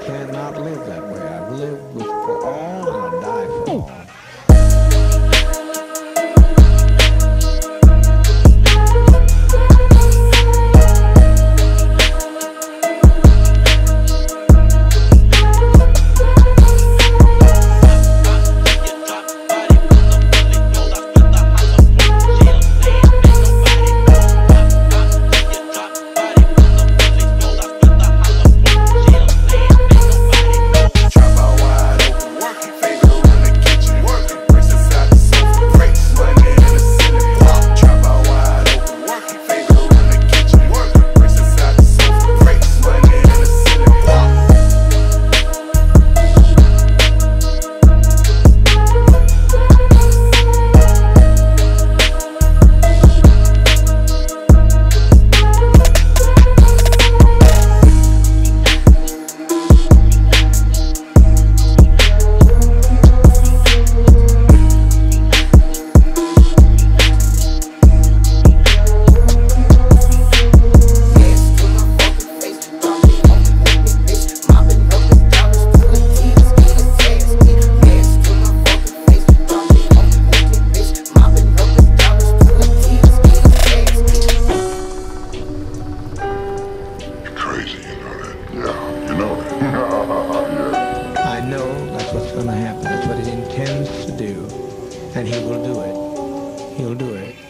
cannot live that way. I've lived with for all and I that's what's going to happen. That's what he intends to do. And he will do it. He'll do it.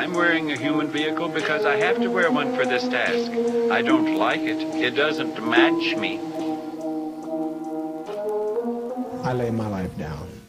I'm wearing a human vehicle because I have to wear one for this task. I don't like it. It doesn't match me. I lay my life down.